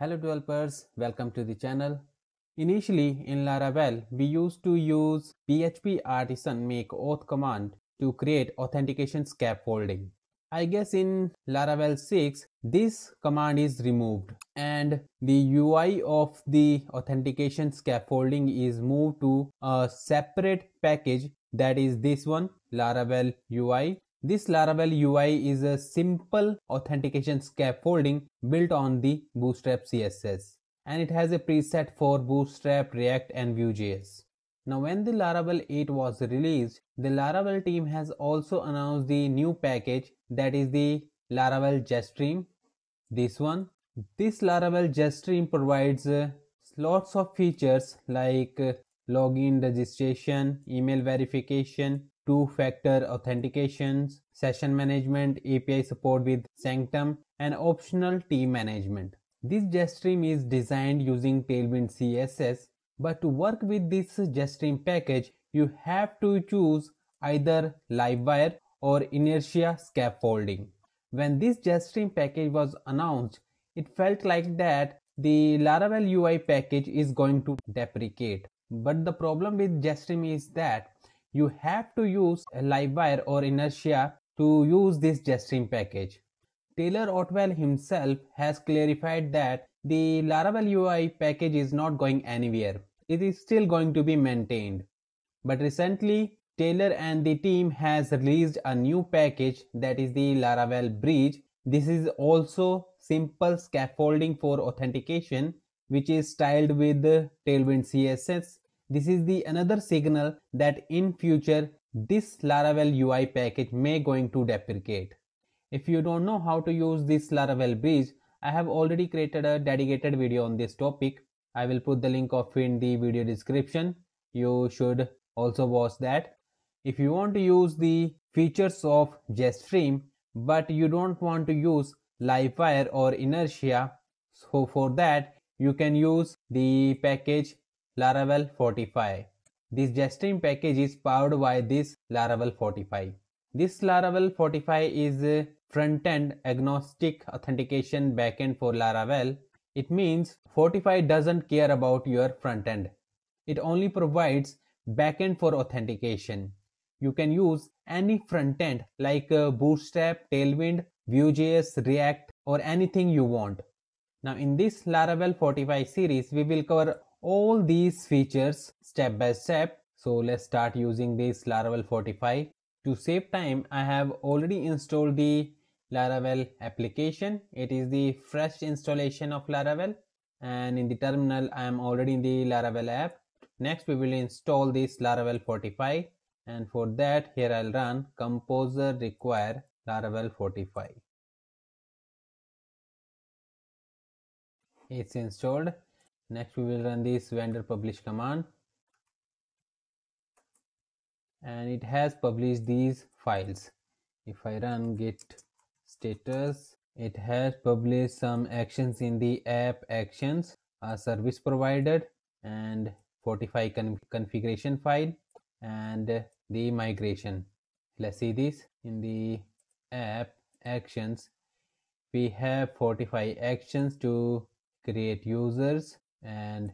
Hello developers, welcome to the channel. Initially in Laravel, we used to use PHP artisan make auth command to create authentication scaffolding. I guess in Laravel 6, this command is removed and the UI of the authentication scaffolding is moved to a separate package that is this one Laravel UI this Laravel UI is a simple authentication scaffolding built on the Bootstrap CSS and it has a preset for Bootstrap, React and Vue.js. Now when the Laravel 8 was released, the Laravel team has also announced the new package that is the Laravel Jetstream. This one. This Laravel Jetstream provides uh, lots of features like uh, login registration, email verification, two-factor authentications, session management, API support with Sanctum, and optional team management. This Jetstream is designed using Tailwind CSS, but to work with this Jetstream package, you have to choose either Livewire or Inertia scaffolding. When this Jetstream package was announced, it felt like that the Laravel UI package is going to deprecate. But the problem with Jetstream is that you have to use a Livewire or Inertia to use this Jetstream package. Taylor Otwell himself has clarified that the Laravel UI package is not going anywhere. It is still going to be maintained. But recently, Taylor and the team has released a new package that is the Laravel Breeze. This is also simple scaffolding for authentication which is styled with Tailwind CSS this is the another signal that in future this Laravel UI package may going to deprecate. If you don't know how to use this Laravel Breeze, I have already created a dedicated video on this topic. I will put the link of in the video description. You should also watch that. If you want to use the features of Jetstream but you don't want to use Livewire or Inertia, so for that you can use the package Laravel Fortify. This Jetstream package is powered by this Laravel Fortify. This Laravel Fortify is front-end agnostic authentication backend for Laravel. It means Fortify doesn't care about your front end. It only provides backend for authentication. You can use any front end like uh, Bootstrap, Tailwind, Vue.js, React or anything you want. Now in this Laravel Fortify series, we will cover all these features step by step. So let's start using this Laravel Fortify. To save time, I have already installed the Laravel application. It is the fresh installation of Laravel and in the terminal I am already in the Laravel app. Next we will install this Laravel Fortify and for that here I'll run composer require Laravel Fortify. It's installed next we will run this vendor publish command. And it has published these files. If i run git status it has published some actions in the app actions a service provided and Fortify con configuration file and the migration. Let's see this. In the app actions we have Fortify actions to create users and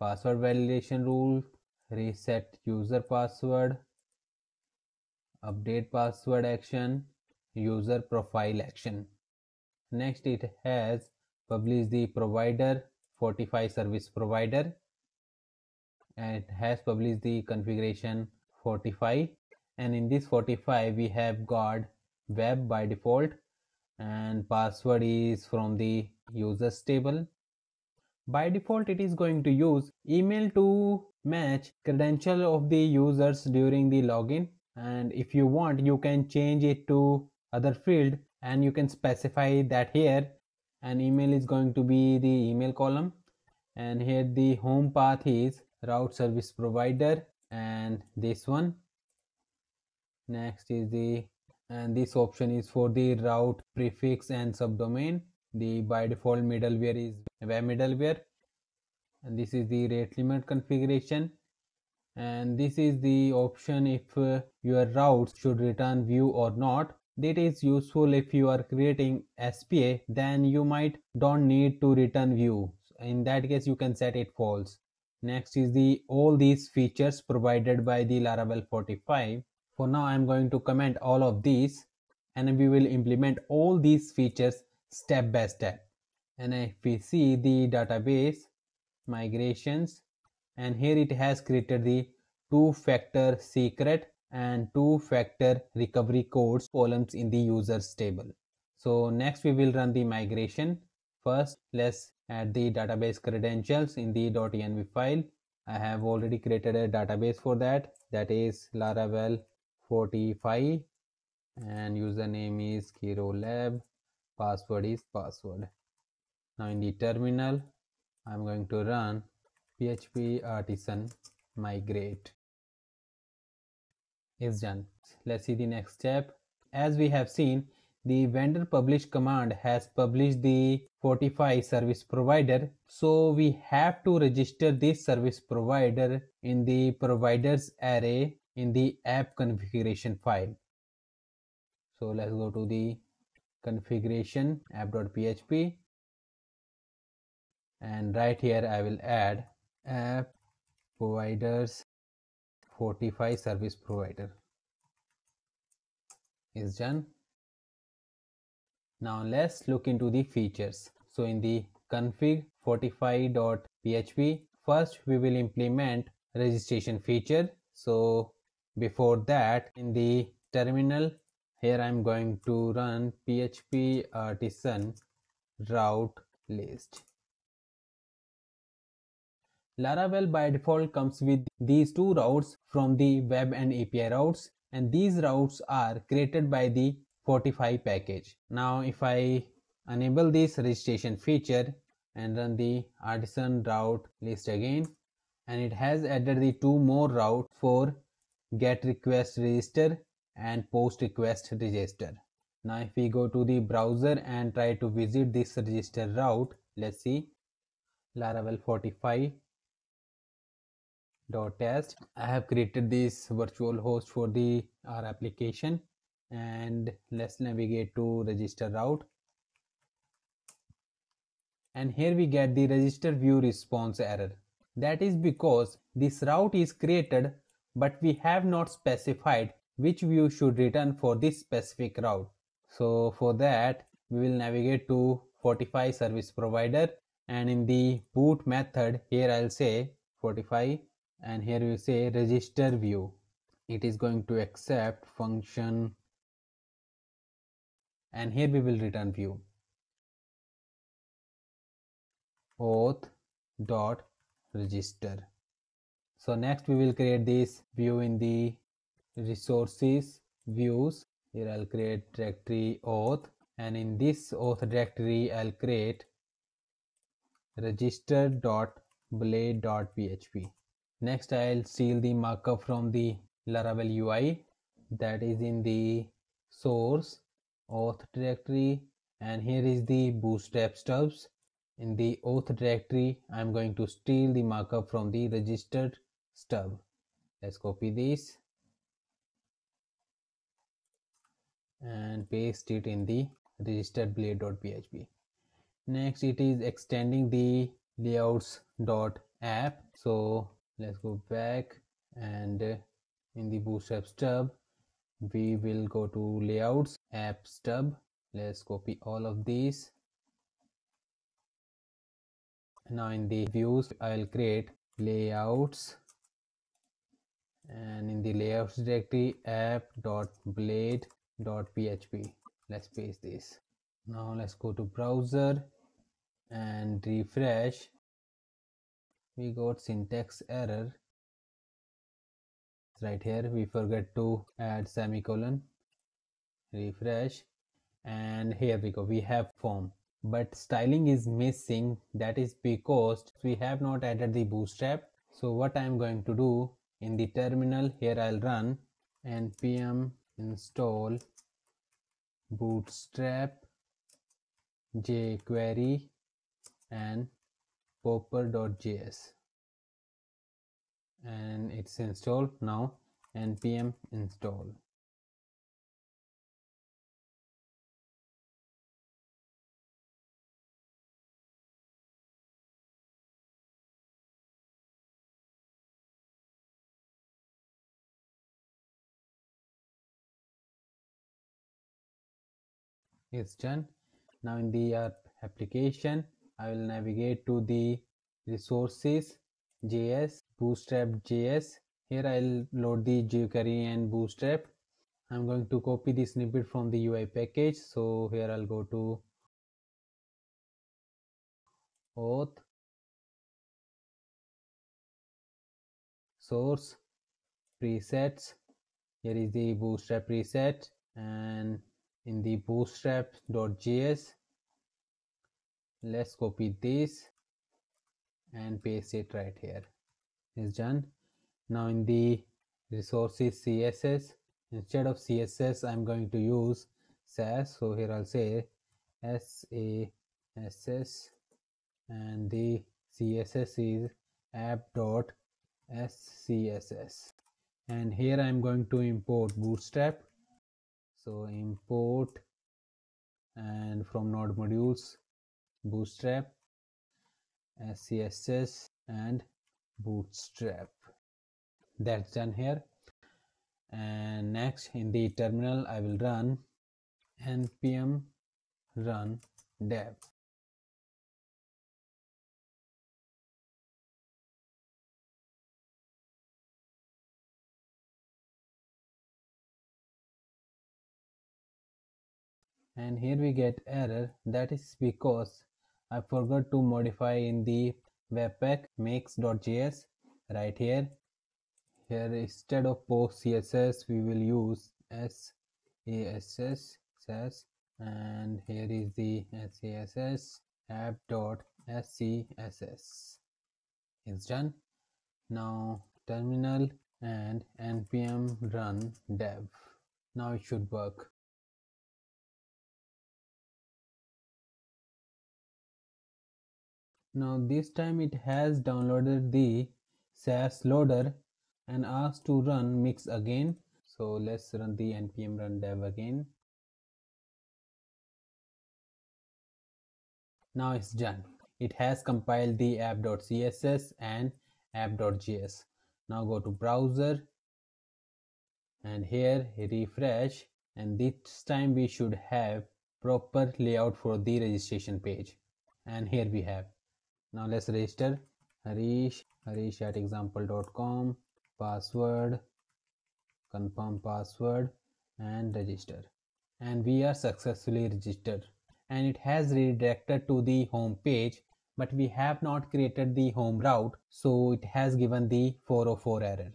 password validation rule reset user password update password action user profile action. Next it has published the provider Fortify service provider and it has published the configuration Fortify and in this Fortify we have got web by default and password is from the users table by default, it is going to use email to match credential of the users during the login. And if you want, you can change it to other field and you can specify that here. An email is going to be the email column. And here the home path is route service provider and this one. Next is the and this option is for the route prefix and subdomain the by default middleware is web middleware. And this is the rate limit configuration. And this is the option if uh, your routes should return view or not. That is useful if you are creating SPA then you might don't need to return view. In that case you can set it false. Next is the all these features provided by the laravel Fortify for now i'm going to comment all of these. And we will implement all these features step by step. And if we see the database migrations and here it has created the two factor secret and two factor recovery codes columns in the users table. So next we will run the migration. First let's add the database credentials in the .env file. I have already created a database for that. That is laravel Fortify and username is kiro lab password is password. Now in the terminal i'm going to run php artisan migrate. Is done. Let's see the next step. As we have seen the vendor publish command has published the Fortify service provider. So we have to register this service provider in the providers array in the app configuration file. So let's go to the configuration app.php and right here I will add app providers Fortify service provider. Is done. Now let's look into the features. So in the config Fortify.php first we will implement registration feature. So before that in the terminal here i'm going to run php artisan uh, route list. Laravel by default comes with these two routes from the web and api routes and these routes are created by the Fortify package. Now if i enable this registration feature and run the artisan route list again and it has added the two more routes for get request register and post request register. Now if we go to the browser and try to visit this register route let's see laravel Fortify dot test. I have created this virtual host for the our application. And let's navigate to register route. And here we get the register view response error. That is because this route is created but we have not specified which view should return for this specific route. So for that we will navigate to Fortify service provider. And in the boot method here i'll say Fortify and here we say register view. It is going to accept function and here we will return view. Auth dot register. So next we will create this view in the resources views here I'll create directory auth and in this auth directory I'll create register dot blade dot php next I'll steal the markup from the laravel UI that is in the source auth directory and here is the bootstrap stubs. In the auth directory i'm going to steal the markup from the registered stub. Let's copy this and paste it in the registered blade.php next it is extending the layouts.app so let's go back and in the bootstrap stub we will go to layouts app stub. Let's copy all of these. Now in the views i'll create layouts. And in the layouts directory app.blade.php let's paste this. Now let's go to browser and refresh. We got syntax error. Right here. We forget to add semicolon. Refresh. And here we go. We have form. But styling is missing. That is because we have not added the bootstrap. So what i'm going to do in the terminal here i'll run npm install bootstrap jquery and popper.js and it's installed now npm install is done now in the uh, application I will navigate to the resources JS bootstrap JS here I'll load the jQuery and bootstrap. I'm going to copy the snippet from the UI package. So here I'll go to auth source presets. Here is the bootstrap preset and in the bootstrap.js let's copy this and paste it right here. Is done. Now in the resources css instead of css i'm going to use sass so here i'll say sass and the css is app.scss and here i'm going to import bootstrap so import and from node modules bootstrap scss and bootstrap. That's done here. And next in the terminal i will run npm run dev and here we get error. That is because I forgot to modify in the webpack mix.js right here. Here instead of post css we will use sass sass and here is the sass app.scss it's done. Now terminal and npm run dev. Now it should work Now this time it has downloaded the Sass loader and asked to run mix again. So let's run the npm run dev again. Now it's done. It has compiled the app.css and app.js. Now go to browser and here refresh and this time we should have proper layout for the registration page and here we have now let's register. Harish harish at example.com password confirm password and register. And we are successfully registered. And it has redirected to the home page but we have not created the home route. So it has given the 404 error.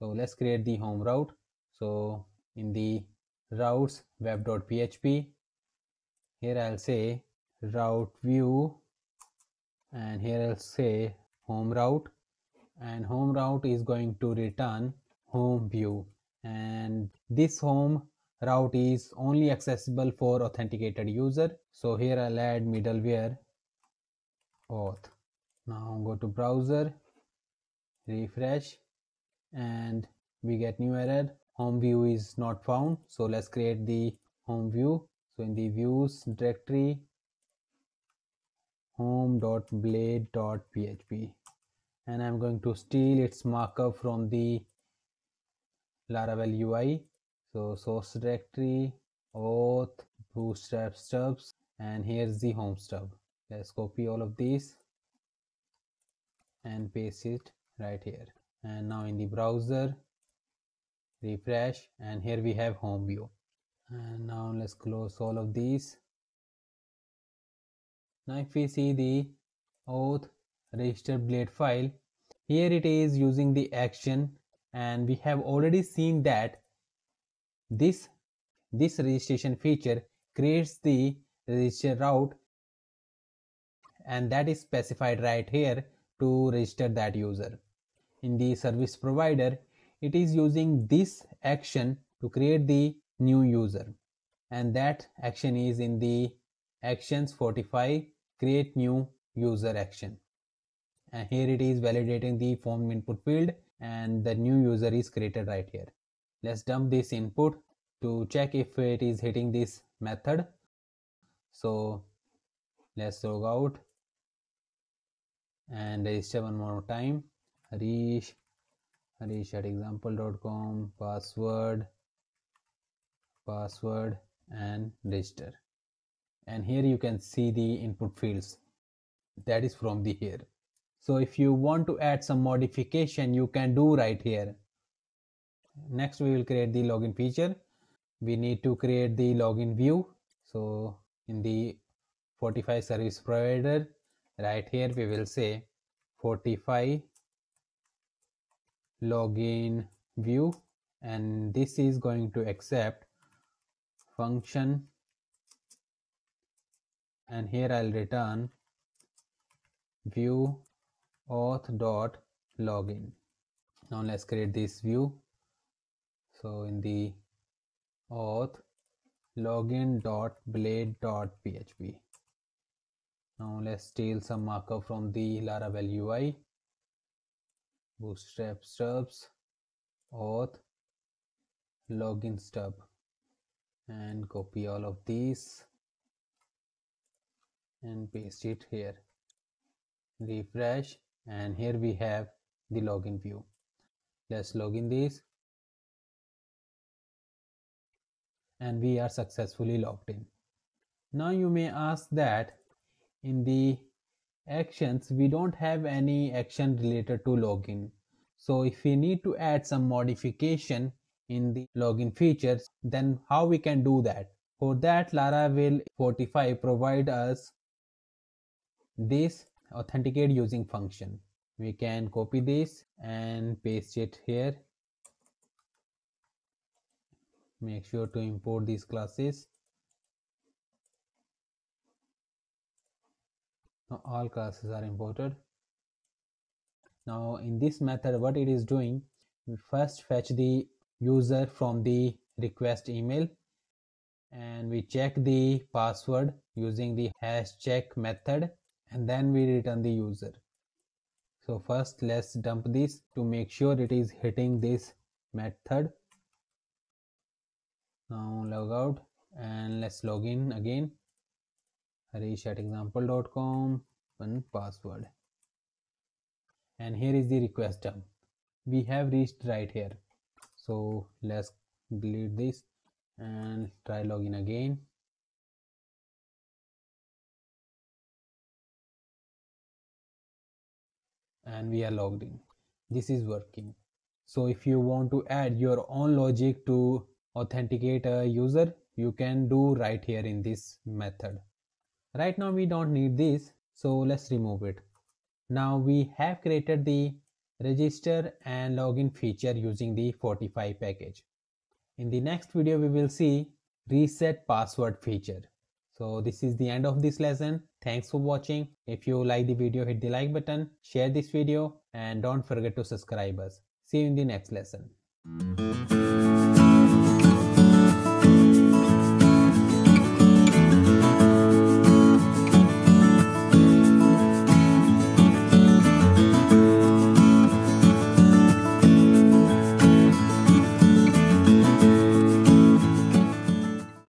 So let's create the home route. So in the routes web.php here i'll say route view and here I'll say home route. And home route is going to return home view. And this home route is only accessible for authenticated user. So here I'll add middleware auth. Now go to browser refresh and we get new error. Home view is not found. So let's create the home view. So in the views directory home.blade.php and I'm going to steal its markup from the Laravel UI. So source directory, auth, bootstrap stubs, and here's the home stub. Let's copy all of these and paste it right here. And now in the browser, refresh, and here we have home view. And now let's close all of these now if we see the auth register blade file, here it is using the action and we have already seen that this, this registration feature creates the register route and that is specified right here to register that user. In the service provider, it is using this action to create the new user and that action is in the actions Fortify create new user action. And here it is validating the form input field and the new user is created right here. Let's dump this input to check if it is hitting this method. So let's log out and register one more time. Harish harish at example.com password password and register and here you can see the input fields. That is from the here. So if you want to add some modification you can do right here. Next we will create the login feature. We need to create the login view. So in the Fortify service provider right here we will say Fortify login view. And this is going to accept function and here I'll return view auth dot login. Now let's create this view. So in the auth login dot blade dot php. Now let's steal some markup from the laravel ui bootstrap stubs auth login stub and copy all of these and paste it here. Refresh and here we have the login view. Let's login this. And we are successfully logged in. Now you may ask that in the actions we don't have any action related to login. So if we need to add some modification in the login features then how we can do that? For that laravel fortify provide us this authenticate using function. We can copy this and paste it here. Make sure to import these classes. Now all classes are imported. Now in this method what it is doing we first fetch the user from the request email and we check the password using the hash check method and then we return the user. So first let's dump this to make sure it is hitting this method. Now log out and let's log in again. Harish at example.com one password. And here is the request dump. We have reached right here. So let's delete this and try login again and we are logged in. This is working. So if you want to add your own logic to authenticate a user you can do right here in this method. Right now we don't need this so let's remove it. Now we have created the register and login feature using the fortify package. In the next video we will see reset password feature so this is the end of this lesson. Thanks for watching. If you like the video, hit the like button, share this video and don't forget to subscribe us. See you in the next lesson.